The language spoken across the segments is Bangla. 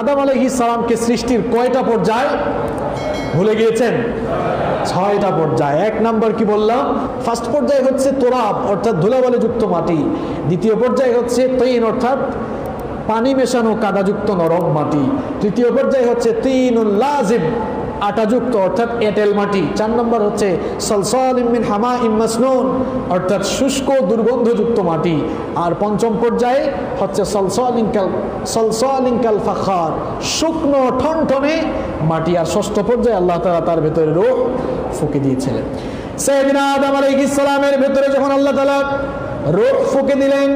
আদম আলহি সালামকে সৃষ্টির কয়টা পর্যায়? ভুলে গিয়েছেন? ছয়টা পর্যায়। এক নাম্বার কি বললাম? ফার্স্ট পর্যায়ে হচ্ছে তোরাব, অর্থাৎ ধুলাবালি যুক্ত মাটি। দ্বিতীয় পর্যায়ে হচ্ছে তৈন, অর্থাৎ পানি মেশানো কাদাযুক্ত নরম মাটি। তৃতীয় পর্যায়ে হচ্ছে তিন লাজিম আটাযুক্ত, অর্থাৎ এঁটেল মাটি। চার নম্বর হচ্ছে সলসল হামা ইমাসনুন অর্থাৎ শুষ্ক দুর্গন্ধযুক্ত মাটি। আর পঞ্চম পর্যায়ে হচ্ছে সলসল ইনকাল সলসল ফাখার, শুকনো ঠনঠনে মাটি। আর ষষ্ঠ পর্যায়ে আল্লাহ তালা তার ভেতরে রোগ ফুঁকে দিয়েছিলেন। সৈদিনা আদম আলাইহিস সালামের ভেতরে যখন আল্লাহ তালা রোগ ফুঁকে দিলেন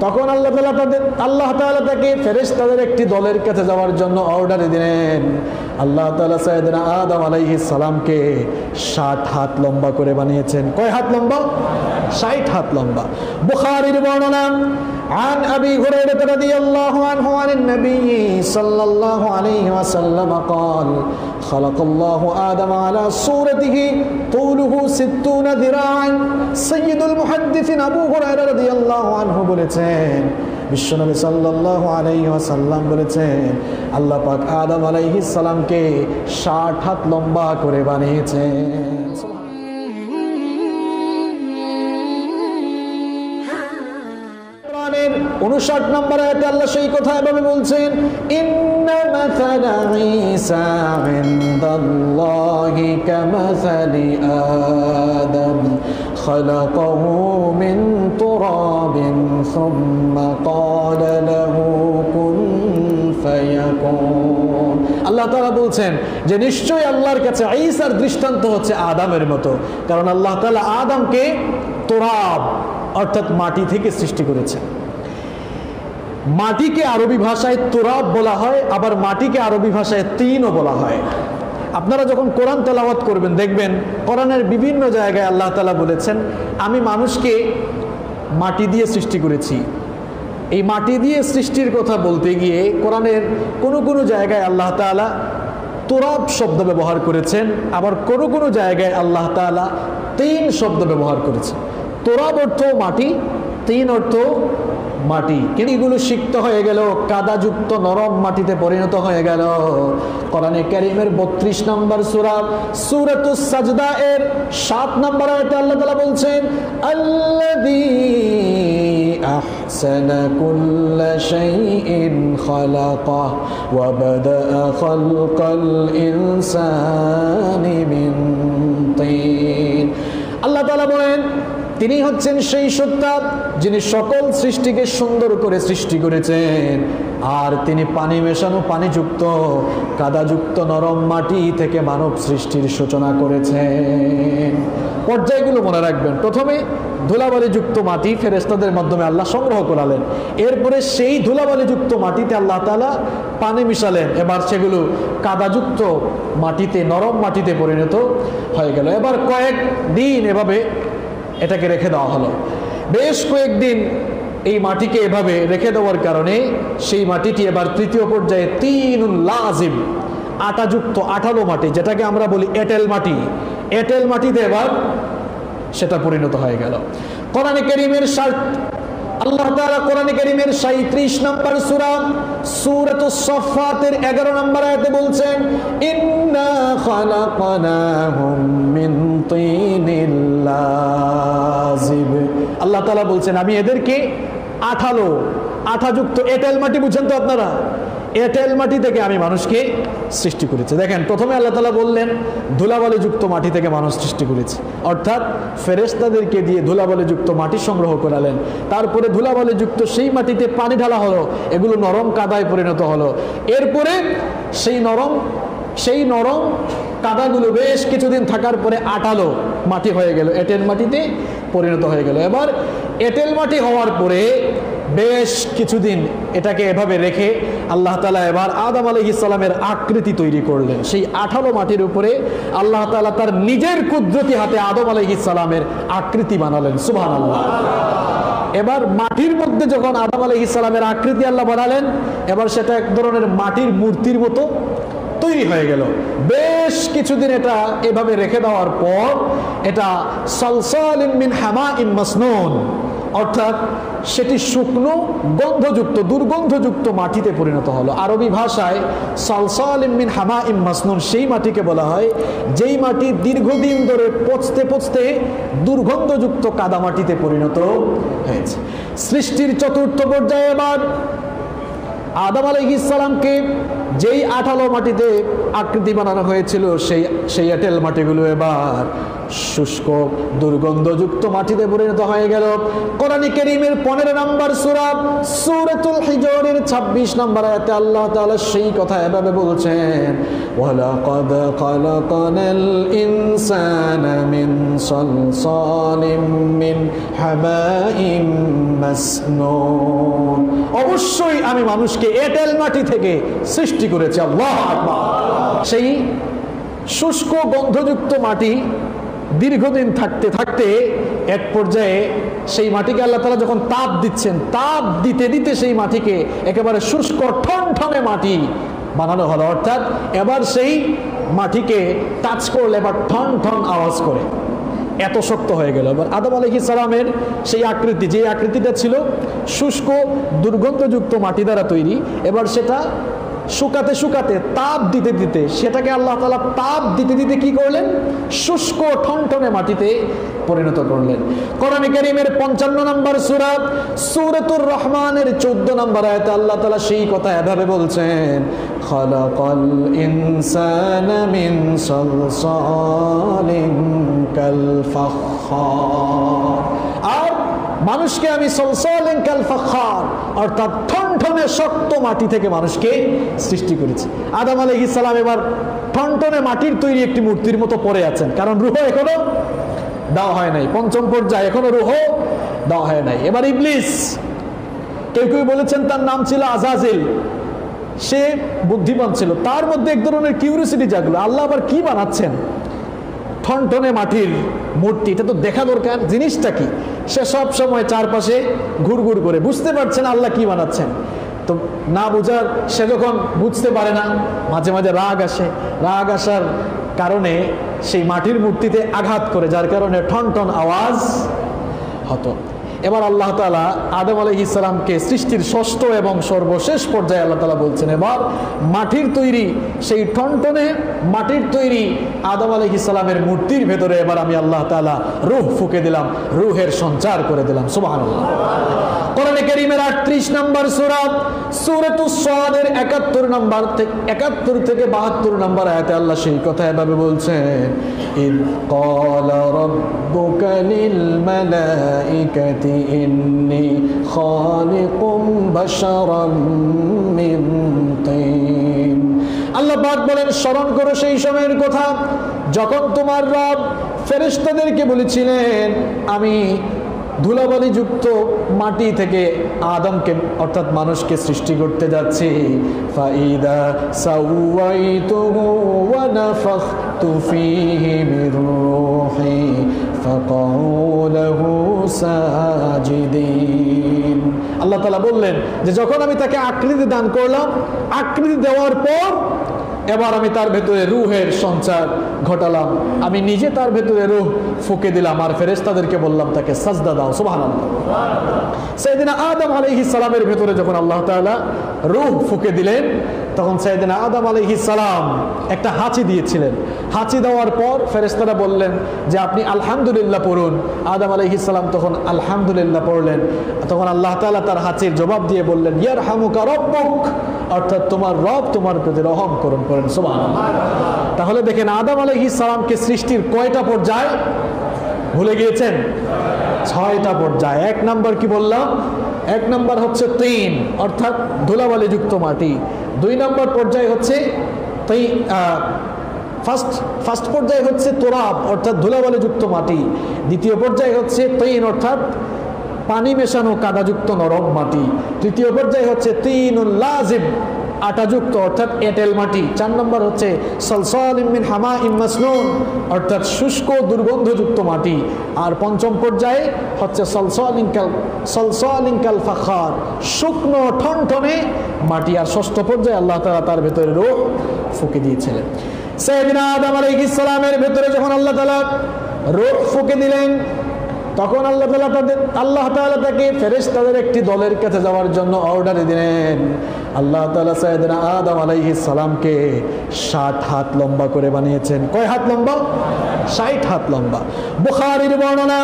তখন আল্লাহ তালা তাদের, আল্লাহ তালা তাকে ফেরেস তাদের একটি দলের কাছে যাওয়ার জন্য অর্ডার দিলেন। আল্লাহ তালা সাইদিনা আদম আলাইহি সালামকে ষাট হাত লম্বা করে বানিয়েছেন। কয় হাত লম্বা? ষাট হাত লম্বা। বুখারির বর্ণনা عن أبي هريرة رضي الله عنه عن النبي صلى الله عليه وسلم قال خلق الله آدم على صورته طوله ستون ذراعا سيد المحدثين أبو هريرة رضي الله عنه বলেছেন বিশ্বনবী সাল্লাল্লাহু আলাইহি ওয়াসাল্লাম বলেছেন আল্লাহ পাক আদম আলাইহিস সালামকে 60 হাত লম্বা করে বানিয়েছেন কোরআনের 59 নম্বর আয়াতে আল্লাহ সেই কথা এভাবে বলছেন ইন্না মাসালা ঈসা ইনদাল্লাহি কামাসালি আদম خلقه من تراب ثم قال له كن فيكون আল্লাহ তাআলা বলছেন যে নিশ্চয়ই আল্লাহর কাছে ঈসার দৃষ্টান্ত হচ্ছে আদমের মতো কারণ আল্লাহ তাআলা আদমকে তোরাব অর্থাৎ মাটি থেকে সৃষ্টি করেছেন মাটিকে আরবি ভাষায় তোরাব বলা হয়, আবার মাটিকে আরবি ভাষায় তিনও বলা হয়। আপনারা যখন কোরআন তেলাওয়াত করবেন, দেখবেন কোরআনের বিভিন্ন জায়গায় আল্লাহ তালা বলেছেন, আমি মানুষকে মাটি দিয়ে সৃষ্টি করেছি। এই মাটি দিয়ে সৃষ্টির কথা বলতে গিয়ে কোরআনের কোনো কোনো জায়গায় আল্লাহ তালা তোরাব শব্দ ব্যবহার করেছেন, আবার কোনো কোনো জায়গায় আল্লাহ তালা তিন শব্দ ব্যবহার করেছেন। তোরাব অর্থ মাটি, তিন অর্থ মাটি। কিন্তু এগুলো সিক্ত হয়ে গেল, কাদাযুক্ত নরম মাটিতে পরিণত হয়ে গেল। কোরআনে কারিমের বত্রিশ নম্বর সুরা, সুরাতুস সাজদা এর সাত নম্বর আয়াতে আল্লাহ তাআলা বলছেন, আল্লাযী আহসানা কুল্লা শাইইন খালাকাহ ওয়া বাদাআ খালকাল ইনসানি মিন তিন। আল্লাহ তাআলা বলেন তিনি হচ্ছেন সেই সত্তা যিনি সকল সৃষ্টিকে সুন্দর করে সৃষ্টি করেছেন। আর তিনি পানি মেশানো পানিযুক্ত, কাদাযুক্ত নরম মাটি থেকে মানব সৃষ্টির সূচনা করেছেন। পর্যায়গুলো মনে রাখবেন। প্রথমে ধুলাবালিযুক্ত মাটি ফেরেস্তাদের মাধ্যমে আল্লাহ সংগ্রহ করালেন। এরপরে সেই ধুলাবালিযুক্ত মাটিতে আল্লাহ তালা পানি মিশালেন। এবার সেগুলো কাদাযুক্ত মাটিতে, নরম মাটিতে পরিণত হয়ে গেল। এবার কয়েক দিন এভাবে এটাকে রেখে দেওয়া হলো। বেশ কয়েকদিন এই মাটিকে এভাবে রেখে দেওয়ার কারণে সেই মাটিটি এবার তৃতীয় পর্যায়ে তিন লাজিম, আটাযুক্ত আঠালো মাটি, যেটাকে আমরা বলি এটেল মাটি। এটেল মাটিতে এবার সেটা পরিণত হয়ে গেল। কোরআনে করিমের আল্লাহ তাআলা কোরআনে কারীমের 37 নম্বর সূরা, সূরাতুস সাফফাতের 11 নম্বর আয়াতে বলছেন, ইন্না খালাকনাহুম মিন তিনিল আল্লাহ তাআলা বলছেন, আমি এদেরকে আঠালো, আঠাযুক্ত এটেল মাটি বুঝেন তো আপনারা? এটেল মাটি থেকে আমি মানুষকে সৃষ্টি করেছি। দেখেন, প্রথমে আল্লাহ তালা বললেন ধুলাবালি যুক্ত মাটি থেকে মানুষ সৃষ্টি করেছে। অর্থাৎ ফেরেস্তাদেরকে দিয়ে ধুলাবালি যুক্ত মাটি সংগ্রহ করালেন। তারপরে ধুলাবালি যুক্ত সেই মাটিতে পানি ঢালা হলো, এগুলো নরম কাদায় পরিণত হলো। এরপরে সেই নরম সেই নরম কাদাগুলো বেশ কিছুদিন থাকার পরে আটালো মাটি হয়ে গেল, এটেল মাটিতে পরিণত হয়ে গেল। এবার এটেল মাটি হওয়ার পরে বেশ কিছুদিন এটাকে এভাবে রেখে আল্লাহ তালা এবার আদাম আলহ ইসলামের আকৃতি তৈরি করলেন। সেই আঠালো মাটির উপরে আল্লাহ তালা তার নিজের কুদরতি হাতে আদম আলহ ইসলামের আকৃতি বানালেন সুবাহ আল্লাহ এবার মাটির মধ্যে যখন আদম আলহ ইসলামের আকৃতি আল্লাহ বানালেন, এবার সেটা এক ধরনের মাটির মূর্তির মতো তৈরি হয়ে গেল। বেশ কিছুদিন এটা এভাবে রেখে দেওয়ার পর এটা সলসল মিন হামা ইন মাসনুন। অর্থাৎ সেটি শুকনো, গন্ধযুক্ত, দুর্গন্ধযুক্ত মাটিতে পরিণত হলো। আরবি ভাষায় সলসল ইমিন হামা ইম মাসনুন, সেই মাটিকে বলা হয়, যেই মাটি দীর্ঘদিন ধরে পচতে পচতে দুর্গন্ধযুক্ত কাদামাটিতে পরিণত হয়েছে। সৃষ্টির চতুর্থ পর্যায়ে এবার আদম আলাইহিসালামকে যেই আঠালো মাটিতে আকৃতি বানানো হয়েছিল, সেই সেই এঁটেল মাটিগুলো এবার শুষ্ক, দুর্গন্ধযুক্ত মাটিতে পরিণত হয়ে গেল। কোরআন করিমের পনেরো নম্বর সুরাব সুরাতুল হিজরের ছাব্বিশ নম্বর আয়াতে আল্লাহ তাআলা সেই কথা এভাবে বলছেন, ওয়ালাকাদ খালাকানাল ইনসানা মিন সালসালিম মিন হাবাইম মাসনুন। অবশ্যই আমি মানুষকে এঁটেল মাটি থেকে সৃষ্টি করেছি, আল্লাহ সেই শুষ্ক গন্ধযুক্ত মাটি দীর্ঘদিন থাকতে থাকতে এক পর্যায়ে সেই মাটিকে আল্লাহ তালা যখন তাপ দিচ্ছেন, তাপ দিতে দিতে সেই মাটিকে একেবারে শুষ্ক ঠনঠনে মাটি বানানো হলো। অর্থাৎ এবার সেই মাটিকে টাচ করলে এবার ঠন ঠন আওয়াজ করে। এত শক্ত হয়ে গেল। এবার আদম আলহি সালামের সেই আকৃতি, যে আকৃতিটা ছিল শুষ্ক দুর্গন্ধযুক্ত মাটি দ্বারা তৈরি, এবার সেটা শুকাতে শুকাতে তাপ দিতে দিতে সেটাকে আল্লাহ তালা তাপ দিতে দিতে কি করলেন? শুষ্ক ঠনঠনে মাটিতে পরিণত করলেন। কোরআন করিমের পঞ্চান্ন নম্বর সুরাত সুরতুর রহমানের চোদ্দ নম্বর আয়তে আল্লাহ তালা সেই কথা এভাবে বলছেন, খলাকল ইনসান মিন সলসালিন কাল ফাখখার। আর মানুষকে আমি সলসলেন কাল ফাখার অর্থাৎ ঠনঠনে শক্ত মাটি থেকে মানুষকে সৃষ্টি করেছি। আদাম আলাইহিস সালাম এবার ঠনঠনে মাটির তৈরি একটি মূর্তির মতো পড়ে আছেন, কারণ রুহ এখনও দেওয়া হয় নাই। পঞ্চম পর্যায়ে এখনও রুহ দেওয়া হয় নাই। এবার ইবলিস, কেউ কেউ বলেছেন তার নাম ছিল আজাজিল। সে বুদ্ধিমান ছিল। তার মধ্যে এক ধরনের কিউরিয়াসিটি জাগলো। আল্লাহ আবার কি বানাচ্ছেন? ঠনঠনে মাটির মূর্তি, এটা তো দেখা দরকার। জিনিসটা কি? সে সব সময় চারপাশে ঘুরঘুর করে। বুঝতে পারছেন আল্লাহ কি বানাচ্ছেন? তো না বোঝার সে যখন বুঝতে পারে না, মাঝে মাঝে রাগ আসে। রাগ আসার কারণে সেই মাটির মূর্তিতে আঘাত করে, যার কারণে ঠন ঠন আওয়াজ হতো। এবার আল্লাহ তালা আদম আলহ ইসলামকে সৃষ্টির ষষ্ঠ এবং সর্বশেষ পর্যায়ে আল্লাহ তালা বলছেন, এবার মাটির তৈরি, সেই ঠনটনে মাটির তৈরি আদম আলহ ইসলামের মূর্তির ভেতরে এবার আমি আল্লাহ তালা রুহ ফুকে দিলাম, রুহের সঞ্চার করে দিলাম। সুবাহ আল্লাহ কোরআনে কারীমের 38 নম্বর সূরা সাদের 71 নম্বর থেকে 71 থেকে 72 নম্বর আয়াতে আল্লাহ সেই কথা এভাবে বলছেন ক্বালা রাব্বুকা লিল মালাইকাতি ইন্নী খালিকুম বাশারাম মিন তিন। আল্লাহ পাক বলেন, স্মরণ করো সেই সময়ের কথা, যখন তোমার রব ফেরেশতাদেরকে বলেছিলেন, আমি ধুলাবালি যুক্ত মাটি থেকে আদমকে অর্থাৎ মানুষকে সৃষ্টি করতে যাচ্ছি। ফাইদা আল্লাহ তালা বললেন যে যখন আমি তাকে আকৃতি দান করলাম, আকৃতি দেওয়ার পর এবার আমি তার ভেতরে রুহের সঞ্চার ঘটালাম। আমি নিজে তার ভেতরে রুহ ফুকে দিলাম আর ফেরেস্তাদেরকে বললাম, তাকে সাজদা দাও সুবাহ সেদিন আদম আলহি সালামের ভেতরে যখন আল্লাহ তাআলা রুহ ফুকে দিলেন, তখন সেদিন আদম আলহি সালাম একটা হাঁচি দিয়েছিলেন। হাঁচি দেওয়ার পর ফেরেস্তারা বললেন যে আপনি আলহামদুলিল্লাহ পড়ুন। আদম আলহি সালাম তখন আলহামদুলিল্লাহ পড়লেন। তখন আল্লাহ তাআলা তার হাঁচির জবাব দিয়ে বললেন ইয়ার হামুকা রব্বুক। অর্থাৎ তোমার রব তোমার প্রতি রহম করুন করেন সুবাহ তাহলে দেখেন, আদম আলহি সালামকে সৃষ্টির কয়টা পর্যায় ভুলে গিয়েছেন? ছয়টা পর্যায়। এক নাম্বার কি বললাম? এক নাম্বার হচ্ছে তিন, অর্থাৎ ধুলাবালিযুক্ত মাটি। দুই নাম্বার পর্যায় হচ্ছে ফার্স্ট ফার্স্ট পর্যায়ে হচ্ছে তোরাব, অর্থাৎ ধুলাবালি যুক্ত মাটি। দ্বিতীয় পর্যায়ে হচ্ছে তৈন, অর্থাৎ পানি মেশানো কাদাযুক্ত নরম মাটি। তৃতীয় পর্যায়ে হচ্ছে তিন লাজিম, আটাযুক্ত, অর্থাৎ এঁটেল মাটি। চার নম্বর হচ্ছে সলসল ইমিন হামা ইমাসনুন অর্থাৎ শুষ্ক দুর্গন্ধযুক্ত মাটি। আর পঞ্চম পর্যায়ে হচ্ছে সলসল ইনকাল সলসল ফাখার, শুকনো ঠনঠনে মাটি। আর ষষ্ঠ পর্যায়ে আল্লাহ তালা তার ভেতরে রোগ ফুঁকে দিয়েছিলেন। সৈদিন আদম আলাইহিস সালামের ভেতরে যখন আল্লাহ তালা রোগ ফুকে দিলেন, তখন আল্লাহ তালা তাদের, আল্লাহ তালা তাকে ফেরেস তাদের একটি দলের কাছে যাওয়ার জন্য অর্ডার দিলেন। আল্লাহ তালা সাইদিনা আদম আলাইহি সালামকে ষাট হাত লম্বা করে বানিয়েছেন। কয় হাত লম্বা? ষাট হাত লম্বা। বুখারির বর্ণনা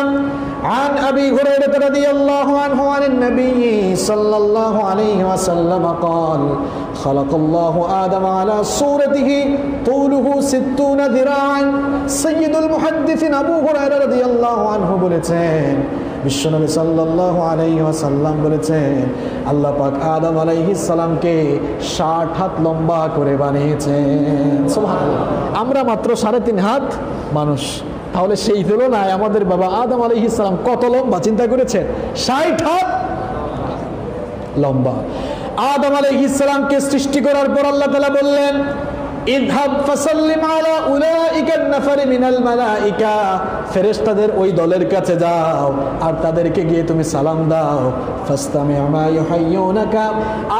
عن أبي هريرة رضي الله عنه عن النبي صلى الله عليه وسلم قال خلق الله آدم على صورته طوله ستون ذراعا سيد المحدثين أبو هريرة رضي الله عنه বলেছেন বিশ্বনবী সাল্লাল্লাহু আলাইহি ওয়াসাল্লাম বলেছেন আল্লাহ পাক আদম আলাইহিস সালামকে 60 হাত লম্বা করে বানিয়েছেন সুবহানাল্লাহ আমরা মাত্র সাড়ে তিন হাত মানুষ তাহলে সেই তুলনায় আমাদের বাবা আদম আলাইহিস সালাম কত লম্বা চিন্তা করেছেন? 60 হাত লম্বা। আদম আলাইহিস সালামকে সৃষ্টি করার পর আল্লাহ তাআলা বললেন আলা ওই দলের কাছে যাও আর তাদেরকে গিয়ে তুমি সালাম দাও।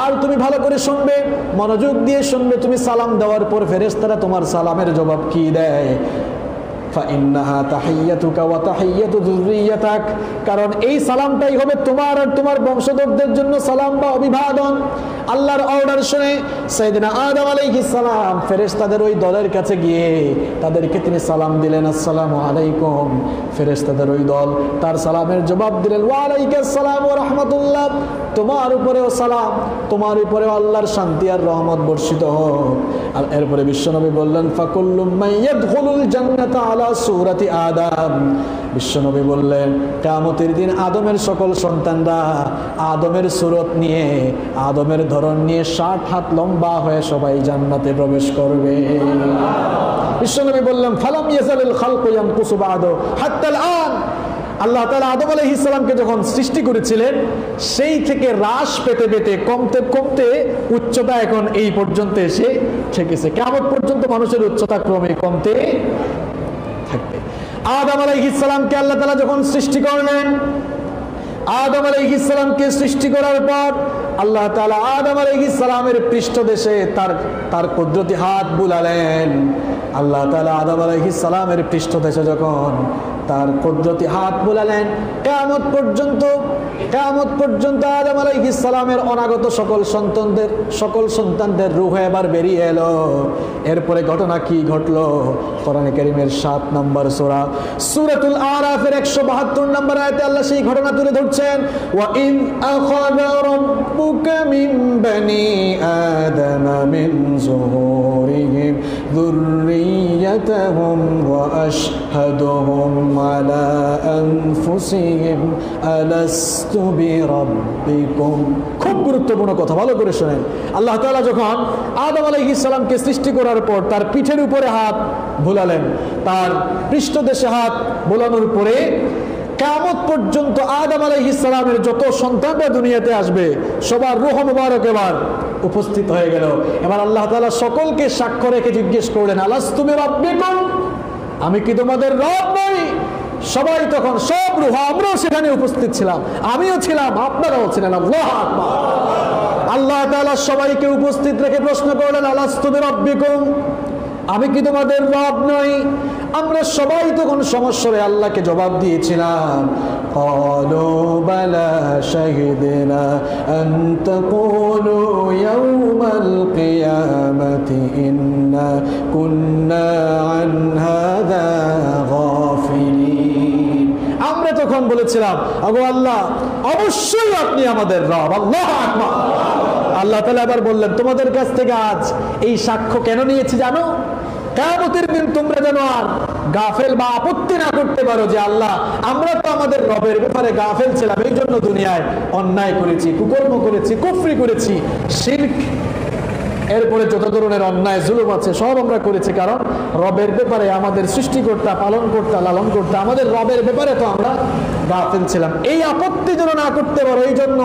আর তুমি ভালো করে শুনবে, মনোযোগ দিয়ে শুনবে, তুমি সালাম দেওয়ার পর ফেরেশতারা তোমার সালামের জবাব কি দেয়? কারণ এই সালামটাই হবে তোমার আর তোমার জন্য সালাম বা অভিবাদন। আল্লাহর অর্ডার শুনে সাইয়েদনা আদম সালাম ফেরেশতাদের ওই দলের কাছে গিয়ে তাদেরকে তিনি সালাম দিলেন, আসসালামু আলাইকুম। ফেরেশতাদের ওই দল তার সালামের জবাব দিলেন, ওয়া আলাইকাস সালাম ওয়া তোমার উপরেও সালাম, তোমার উপরেও আল্লাহর শান্তি আর রহমত বর্ষিত হোক। আর এরপরে বিশ্বনবী বললেন, ফাকুল্লুম জান্নাতা আলা সূরাতি আদম। বিশ্বনবী বললেন দিন আদমের সকল সন্তানরা আদমের সুরত নিয়ে, আদমের ধরন নিয়ে ষাট হাত লম্বা হয়ে সবাই জান্নাতে প্রবেশ করবে। বিশ্বনবী বললেন, ফালাম ইয়াজালুল খালকু ইয়ানকুসু বাদু হাত্তাল আন আল্লাহ তালা আদম আলহ ইসলামকে যখন সৃষ্টি করেছিলেন, সেই থেকে হ্রাস পেতে পেতে, কমতে কমতে উচ্চতা এখন এই পর্যন্ত এসে ঠেকেছে। কেমন পর্যন্ত মানুষের উচ্চতা ক্রমে কমতে আদম আলাইহিসালামকে আল্লাহ তালা যখন সৃষ্টি করলেন আদম আলাইহিসালামকে সৃষ্টি করার পর আল্লাহ তালা আদম আলহ ইসলামের পৃষ্ঠদেশে তার তার কুদরতি হাত বুলালেন। আল্লাহ তালা আদম আলহ ইসলামের পৃষ্ঠদেশে যখন তার কুদরতি হাত বুলালেন কেমত পর্যন্ত কেমত পর্যন্ত আদম আলাইহিস সালামের অনাগত সকল সন্তানদের সকল সন্তানদের রুহ এবার বেরিয়ে এলো। এরপরে ঘটনা কি ঘটলো? কোরআনে কারীমের 7 নম্বর সূরা। সূরাতুল আরাফের 172 নম্বর আয়তে আল্লাহ সেই ঘটনা তুলে ধরছেন। ওয়া ইন আখাযা রাব্বুকা মিন বানি আদামা মিন যুহুরিহিম ذريتهم وأشهدهم على أنفسهم ألست بربكم খুব গুরুত্বপূর্ণ কথা ভালো করে শোনেন আল্লাহ তাআলা যখন আদম আলাইহিস সালামকে সৃষ্টি করার পর তার পিঠের উপরে হাত ভুলালেন তার পৃষ্ঠদেশে হাত ভোলানোর পরে কামত পর্যন্ত আদম আলাইহিস সালামের যত সন্তানরা দুনিয়াতে আসবে, সবার রুহ মুবারক এবার উপস্থিত হয়ে গেল। এবার আল্লাহ তালা সকলকে সাক্ষ্য রেখে জিজ্ঞেস করলেন আলাস তুমি রব্বিকুম আমি কি তোমাদের রব নই? সবাই তখন সব রুহ, আমরাও সেখানে উপস্থিত ছিলাম, আমিও ছিলাম, আপনারাও ছিলেন, আল্লাহ তাআলা সবাইকে উপস্থিত রেখে প্রশ্ন করলেন আলাস তুমি রব্বিকুম আমি কি তোমাদের রব নই? আমরা সবাই তখন সমস্যারে আল্লাহকে জবাব দিয়েছিলাম। আমরা তখন বলেছিলাম, আগো আল্লাহ, অবশ্যই আপনি আমাদের রব, আল্লাহ আল্লাহ তালা আবার বললেন, তোমাদের কাছ থেকে আজ এই সাক্ষ্য কেন নিয়েছি জানো? কেমতের দিন তোমরা যেন আর গাফেল বা আপত্তি না করতে পারো যে আল্লাহ, আমরা তো আমাদের রবের ব্যাপারে গাফেল ছিলাম এই জন্য দুনিয়ায় অন্যায় করেছি, কুকর্ম করেছি, কুফরি করেছি শিল্প এরপরে যত ধরনের অন্যায়, জুলুম আছে, সব আমরা করেছি। কারণ রবের ব্যাপারে আমাদের সৃষ্টিকর্তা পালন করতে লালন করতে আমাদের রবের ব্যাপারে তো আমরা গাফিল ছিলাম। এই আপত্তি যেন না করতে পারো, এই জন্য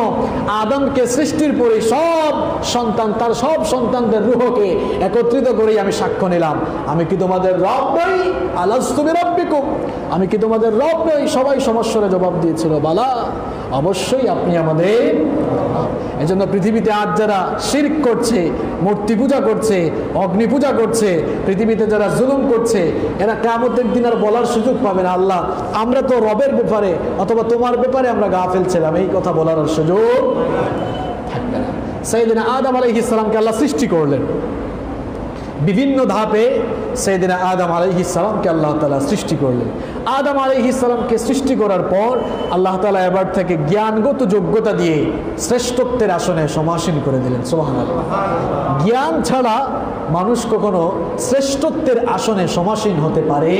আদমকে সৃষ্টির পরে সব সন্তান, তার সব সন্তানদের রুহকে একত্রিত করেই আমি সাক্ষ্য নিলাম। আমি কি তোমাদের রব নই? আলাস তুমি রব্বিকুম আমি কি তোমাদের রব নই? সবাই সমস্যারে জবাব দিয়েছিল, বালা। অবশ্যই আপনি আমাদের এই জন্য পৃথিবীতে আজ যারা শির্ক করছে, মূর্তি পূজা করছে, অগ্নি পূজা করছে, পৃথিবীতে যারা জুলুম করছে, এরা কেমতের দিন আর বলার সুযোগ পাবে না। আল্লাহ, আমরা তো রবের ব্যাপারে অথবা তোমার ব্যাপারে আমরা গা ফেলছিলাম এই কথা বলার সুযোগ থাকবে না। সেইদিন আদম আলাইহিস সালামকে আল্লাহ সৃষ্টি করলেন। বিভিন্ন ধাপে সেদিন আদম আলহিসামকে আল্লাহ তালা সৃষ্টি করলেন। আদম আলহিসামকে সৃষ্টি করার পর আল্লাহ তালা এবার থেকে জ্ঞানগত যোগ্যতা দিয়ে শ্রেষ্ঠত্বের আসনে সমাসীন করে দিলেন। সোহান জ্ঞান ছাড়া মানুষ কখনো শ্রেষ্ঠত্বের আসনে সমাসীন হতে পারে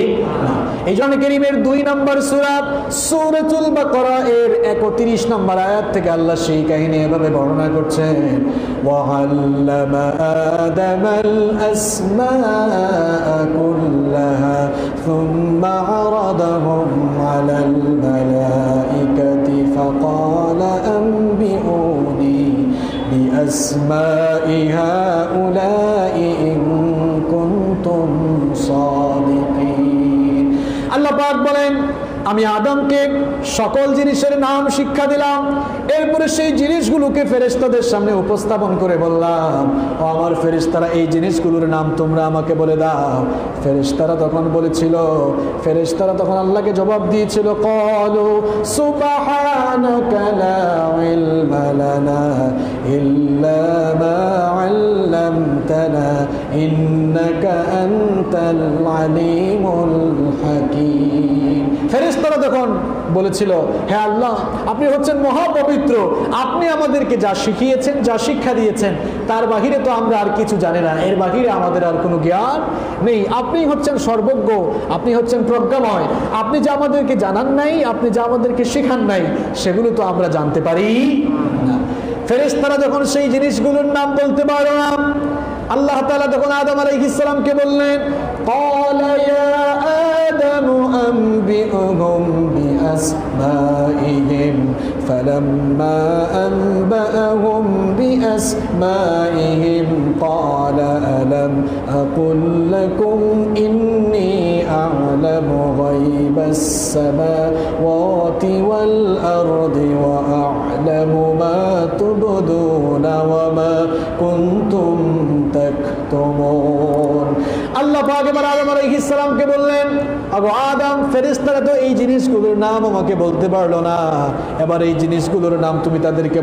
না এই জন্য কেরিমের দুই নম্বর সুরাত সুরতুল বা করা এর একত্রিশ নম্বর আয়াত থেকে আল্লাহ সেই কাহিনী এভাবে বর্ণনা করছেন وعلم آدم الأسماء كلها ثم عرضهم على الملائكة فقال أنبئوني بأسماء هؤلاء আমি আদমকে সকল জিনিসের নাম শিক্ষা দিলাম। এরপরে সেই জিনিসগুলোকে ফেরেস্তাদের সামনে উপস্থাপন করে বললাম, ও আমার ফেরিস্তারা এই জিনিসগুলোর নাম তোমরা আমাকে বলে দাও। ফেরিস্তারা তখন বলেছিল ফেরেস্তারা তখন আল্লাহকে জবাব দিয়েছিল, কলু ইন্নাকা আনতাল ফেরাউনও তখন বলেছিল হ্যাঁ আল্লাহ, আপনি হচ্ছেন মহাপবিত্র। আপনি আমাদেরকে যা শিখিয়েছেন, যা শিক্ষা দিয়েছেন, তার বাহিরে তো আমরা আর কিছু জানি না। এর বাহিরে আমাদের আর কোনো জ্ঞান নেই। আপনি হচ্ছেন সর্বজ্ঞ, আপনি হচ্ছেন প্রজ্ঞাময়। আপনি যা আমাদেরকে জানান নাই, আপনি যা আমাদেরকে শেখান নাই, সেগুলো তো আমরা জানতে পারি না। ফেরেস্তারা যখন সেই জিনিসগুলোর নাম বলতে পারো আল্লাহ তালা তখন আদম আলাইহিসালামকে বললেন آدم أنبئهم بأسمائهم فلما أنبأهم بأسمائهم قال ألم أقل لكم إني أعلم غيب السماوات والأرض وأعلم ما تبدون وما كنتم تكتمون আল্লাহ তাদেরকে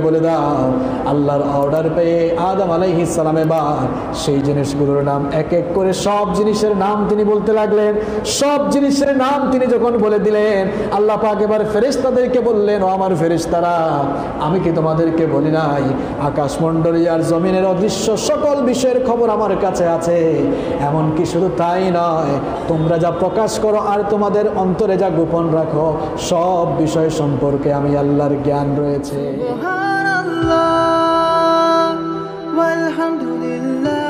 সব জিনিসের নাম তিনি বলতে লাগলেন। সব জিনিসের নাম তিনি যখন বলে দিলেন, আল্লাহ এবার বললেন, ও আমার ফেরেশতারা, আমি কি তোমাদেরকে বলি নাই? আকাশমণ্ডলী আর জমিনের অদৃশ্য সকল বিষয়ের খবর আমার কাছে আছে। এমনকি শুধু তাই নয়, তোমরা যা প্রকাশ করো আর তোমাদের অন্তরে যা গোপন রাখো, সব বিষয় সম্পর্কে আমি আল্লাহর জ্ঞান রয়েছে। আলহামদুলিল্লাহ